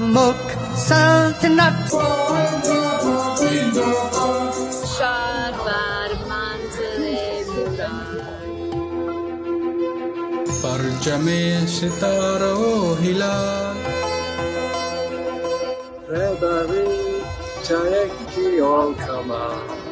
tonight. saltanat. Värman till सितारों हिला Rebari Jayeki ki Modi, Modi,